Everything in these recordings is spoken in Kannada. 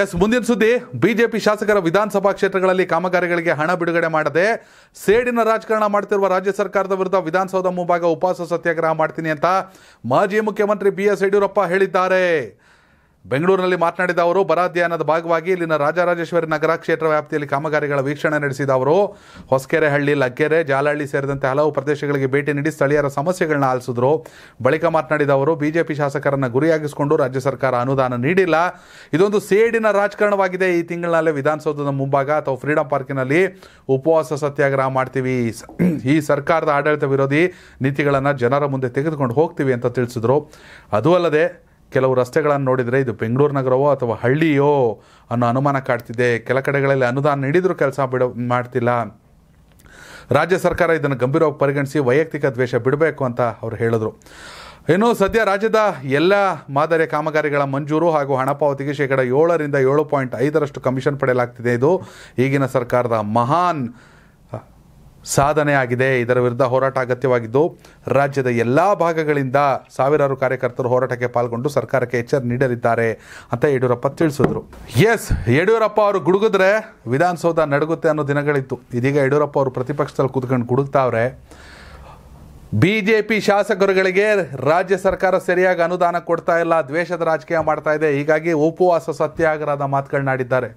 ಎಸ್, ಮುಂದಿನ ಸುದ್ದಿ. ಬಿಜೆಪಿ ಶಾಸಕರ ವಿಧಾನಸಭಾ ಕ್ಷೇತ್ರಗಳಲ್ಲಿ ಕಾಮಗಾರಿಗಳಿಗೆ ಹಣ ಬಿಡುಗಡೆ ಮಾಡದೆ ಸೇಡಿನ ರಾಜಕಾರಣ ಮಾಡ್ತಿರುವ ರಾಜ್ಯ ಸರ್ಕಾರದ ವಿರುದ್ಧ ವಿಧಾನಸೌಧ ಮುಂಭಾಗ ಉಪವಾಸ ಸತ್ಯಾಗ್ರಹ ಮಾಡ್ತೀನಿ ಅಂತ ಮಾಜಿ ಮುಖ್ಯಮಂತ್ರಿ ಬಿ ಎಸ್ ಯಡಿಯೂರಪ್ಪ ಹೇಳಿದ್ದಾರೆ. ಬೆಂಗಳೂರಿನಲ್ಲಿ ಮಾತನಾಡಿದ ಅವರು, ಬರ ಅಧ್ಯಯನದ ಭಾಗವಾಗಿ ಇಲ್ಲಿನ ರಾಜರಾಜೇಶ್ವರಿ ನಗರ ಕ್ಷೇತ್ರ ವ್ಯಾಪ್ತಿಯಲ್ಲಿ ಕಾಮಗಾರಿಗಳ ವೀಕ್ಷಣೆ ನಡೆಸಿದ ಅವರು, ಹೊಸಕೆರೆಹಳ್ಳಿ, ಲಗ್ಗೆರೆ, ಜಾಲಹಳ್ಳಿ ಸೇರಿದಂತೆ ಹಲವು ಪ್ರದೇಶಗಳಿಗೆ ಭೇಟಿ ನೀಡಿ ಸ್ಥಳೀಯರ ಸಮಸ್ಯೆಗಳನ್ನ ಆಲಿಸಿದ್ರು. ಬಳಿಕ ಮಾತನಾಡಿದ ಅವರು, ಬಿಜೆಪಿ ಶಾಸಕರನ್ನ ಗುರಿಯಾಗಿಸಿಕೊಂಡು ರಾಜ್ಯ ಸರ್ಕಾರ ಅನುದಾನ ನೀಡಿಲ್ಲ. ಇದೊಂದು ಸೇಡಿನ ರಾಜಕಾರಣವಾಗಿದೆ. ಈ ತಿಂಗಳಿನಲ್ಲೇ ವಿಧಾನಸೌಧದ ಮುಂಭಾಗ ಅಥವಾ ಫ್ರೀಡಂ ಪಾರ್ಕಿನಲ್ಲಿ ಉಪವಾಸ ಸತ್ಯಾಗ್ರಹ ಮಾಡ್ತೀವಿ. ಈ ಈ ಸರ್ಕಾರದ ಆಡಳಿತ ವಿರೋಧಿ ನೀತಿಗಳನ್ನು ಜನರ ಮುಂದೆ ತೆಗೆದುಕೊಂಡು ಹೋಗ್ತೀವಿ ಅಂತ ತಿಳಿಸಿದ್ರು. ಅದು ಅಲ್ಲದೆ ಕೆಲವು ರಸ್ತೆಗಳನ್ನು ನೋಡಿದರೆ ಇದು ಬೆಂಗಳೂರು ನಗರವೋ ಅಥವಾ ಹಳ್ಳಿಯೋ ಅನ್ನೋ ಅನುಮಾನ ಕಾಡ್ತಿದೆ. ಕೆಲ ಕಡೆಗಳಲ್ಲಿ ಅನುದಾನ ನೀಡಿದರೂ ಕೆಲಸ ಬಿಡ, ಮಾಡ್ತಿಲ್ಲ. ರಾಜ್ಯ ಸರ್ಕಾರ ಇದನ್ನು ಗಂಭೀರವಾಗಿ ಪರಿಗಣಿಸಿ ವೈಯಕ್ತಿಕ ದ್ವೇಷ ಬಿಡಬೇಕು ಅಂತ ಅವರು ಹೇಳಿದರು. ಇನ್ನು ಸದ್ಯ ರಾಜ್ಯದ ಎಲ್ಲ ಮಾದರಿಯ ಕಾಮಗಾರಿಗಳ ಮಂಜೂರು ಹಾಗೂ ಹಣ ಪಾವತಿಗೆ ಶೇಕಡ ಏಳರಿಂದ ಏಳು ಪಾಯಿಂಟ್ ಐದರಷ್ಟು ಕಮಿಷನ್ ಪಡೆಯಲಾಗ್ತಿದೆ. ಇದು ಈಗಿನ ಸರ್ಕಾರದ ಮಹಾನ್ ಸಾಧನೆ ಆಗಿದೆ ಇದರ ವಿರುದ್ಧ ಹೋರಾಟ ಅಗತ್ಯವಾಗಿದ್ದು, ರಾಜ್ಯದ ಎಲ್ಲ ಭಾಗಗಳಿಂದ ಸಾವಿರಾರು ಕಾರ್ಯಕರ್ತರು ಹೋರಾಟಕ್ಕೆ ಪಾಲ್ಗೊಂಡು ಸರ್ಕಾರಕ್ಕೆ ಎಚ್ಚರ ನೀಡಲಿದ್ದಾರೆ ಅಂತ ಯಡಿಯೂರಪ್ಪ ತಿಳಿಸಿದ್ರು. ಎಸ್ ಯಡಿಯೂರಪ್ಪ ಅವರು ಗುಡುಗಿದ್ರೆ ವಿಧಾನಸೌಧ ನಡುಗುತ್ತೆ ಅನ್ನೋ ದಿನಗಳಿತ್ತು. ಇದೀಗ ಯಡಿಯೂರಪ್ಪ ಅವರು ಪ್ರತಿಪಕ್ಷದಲ್ಲಿ ಕೂತ್ಕೊಂಡು ಗುಡುಗ್ತಾವ್ರೆ. ಪಿ ಶಾಸಕರುಗಳಿಗೆ ರಾಜ್ಯ ಸರ್ಕಾರ ಸರಿಯಾಗಿ ಅನುದಾನ ಕೊಡ್ತಾ ಇಲ್ಲ, ದ್ವೇಷದ ರಾಜಕೀಯ ಮಾಡ್ತಾ ಇದೆ. ಹೀಗಾಗಿ ಉಪವಾಸ ಸತ್ಯಾಗ್ರಹದ ಮಾತುಗಳನ್ನಾಡಿದ್ದಾರೆ.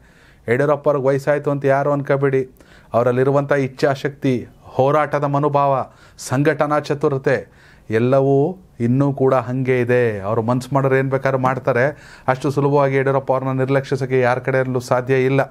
ಯಡಿಯೂರಪ್ಪ ಅವ್ರಿಗೆ ವಯಸ್ಸಾಯಿತು ಅಂತ ಯಾರು ಅನ್ಕೋಬೇಡಿ. ಅವರಲ್ಲಿರುವಂಥ ಇಚ್ಛಾಶಕ್ತಿ, ಹೋರಾಟದ ಮನೋಭಾವ, ಸಂಘಟನಾ ಚತುರತೆ, ಎಲ್ಲವೂ ಇನ್ನೂ ಕೂಡ ಹಾಗೆ ಇದೆ. ಅವರು ಮನ್ಸು ಮಾಡೋರು ಏನು ಬೇಕಾದ್ರೂ ಮಾಡ್ತಾರೆ. ಅಷ್ಟು ಸುಲಭವಾಗಿ ಯಡಿಯೂರಪ್ಪ ಅವ್ರನ್ನ ನಿರ್ಲಕ್ಷಿಸೋಕ್ಕೆ ಯಾರ ಕಡೆಯಲ್ಲೂ ಸಾಧ್ಯ ಇಲ್ಲ.